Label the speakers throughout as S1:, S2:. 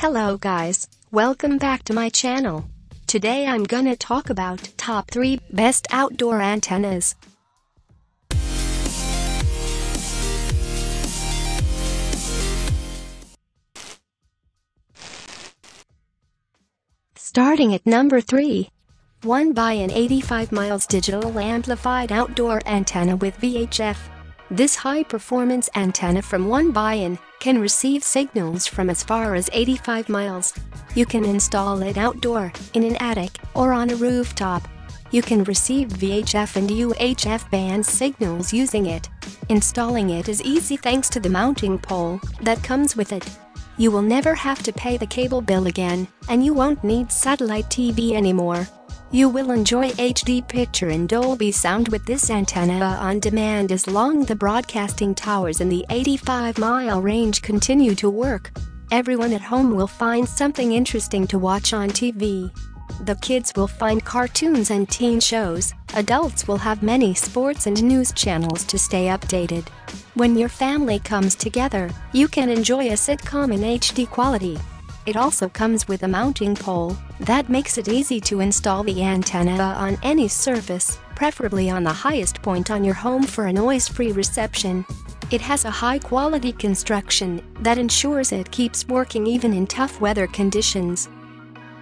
S1: Hello guys, welcome back to my channel. Today I'm gonna talk about top 3 best outdoor antennas. Starting at number 3. 1byone 85 miles digital amplified outdoor antenna with VHF. This high-performance antenna from 1byone can receive signals from as far as 85 miles. You can install it outdoor, in an attic, or on a rooftop. You can receive VHF and UHF band signals using it. Installing it is easy thanks to the mounting pole that comes with it. You will never have to pay the cable bill again, and you won't need satellite TV anymore. You will enjoy HD picture and Dolby sound with this antenna on demand as long the broadcasting towers in the 85-mile range continue to work. Everyone at home will find something interesting to watch on TV. The kids will find cartoons and teen shows, adults will have many sports and news channels to stay updated. When your family comes together, you can enjoy a sitcom in HD quality. It also comes with a mounting pole that makes it easy to install the antenna on any surface, preferably on the highest point on your home for a noise-free reception. It has a high-quality construction that ensures it keeps working even in tough weather conditions.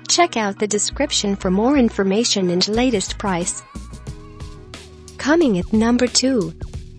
S1: Check out the description for more information and latest price. Coming at number 2.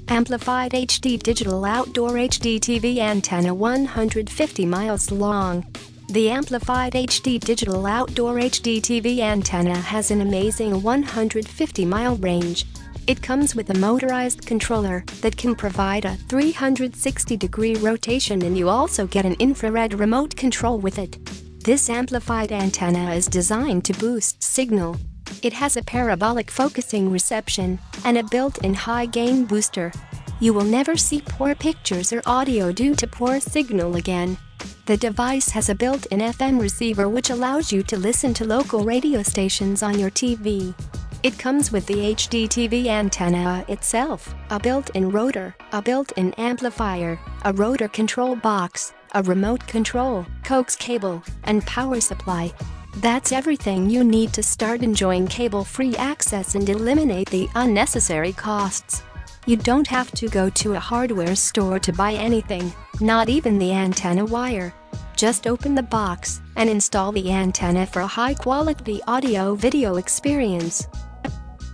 S1: Amplified HD Digital Outdoor HD TV Antenna 150 miles long. The amplified HD digital outdoor HD TV antenna has an amazing 150-mile range. It comes with a motorized controller that can provide a 360-degree rotation and you also get an infrared remote control with it. This amplified antenna is designed to boost signal. It has a parabolic focusing reception and a built-in high-gain booster. You will never see poor pictures or audio due to poor signal again. The device has a built-in FM receiver which allows you to listen to local radio stations on your TV. It comes with the HD TV antenna itself, a built-in rotor, a built-in amplifier, a rotor control box, a remote control, coax cable, and power supply. That's everything you need to start enjoying cable-free access and eliminate the unnecessary costs. You don't have to go to a hardware store to buy anything, not even the antenna wire. Just open the box and install the antenna for a high-quality audio-video experience.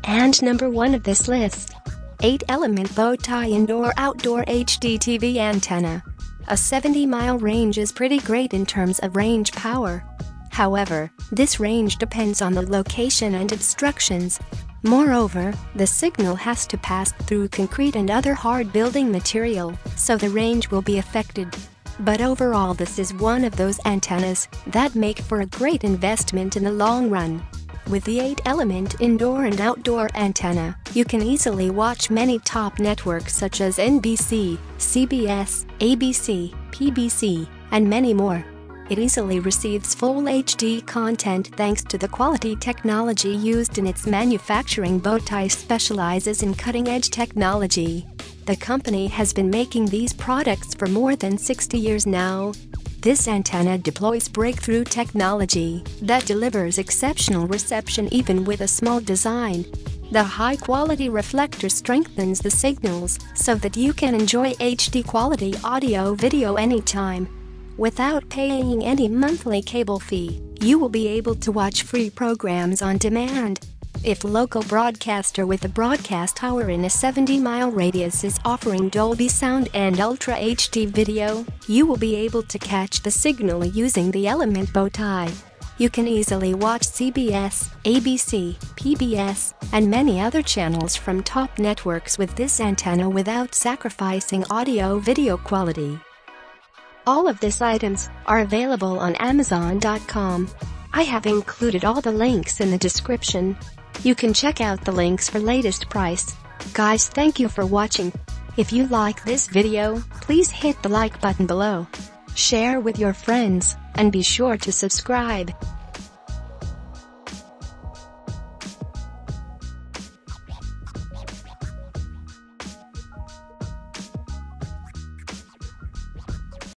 S1: And number one of this list. 8-element Bowtie Indoor-Outdoor HD TV Antenna. A 70-mile range is pretty great in terms of range power. However, this range depends on the location and obstructions. Moreover, the signal has to pass through concrete and other hard building material, so the range will be affected. But overall this is one of those antennas that make for a great investment in the long run. With the 8-element indoor and outdoor antenna, you can easily watch many top networks such as NBC, CBS, ABC, PBC, and many more. It easily receives full HD content thanks to the quality technology used in its manufacturing. Bowtie specializes in cutting-edge technology. The company has been making these products for more than 60 years now. This antenna deploys breakthrough technology that delivers exceptional reception even with a small design. The high-quality reflector strengthens the signals so that you can enjoy HD quality audio video anytime. Without paying any monthly cable fee, you will be able to watch free programs on demand. If local broadcaster with a broadcast tower in a 70-mile radius is offering Dolby Sound and Ultra HD video, you will be able to catch the signal using the Element Bowtie. You can easily watch CBS, ABC, PBS, and many other channels from top networks with this antenna without sacrificing audio-video quality. All of these items are available on Amazon.com. I have included all the links in the description. You can check out the links for latest price. Guys thank you for watching. If you like this video, please hit the like button below. Share with your friends, and be sure to subscribe.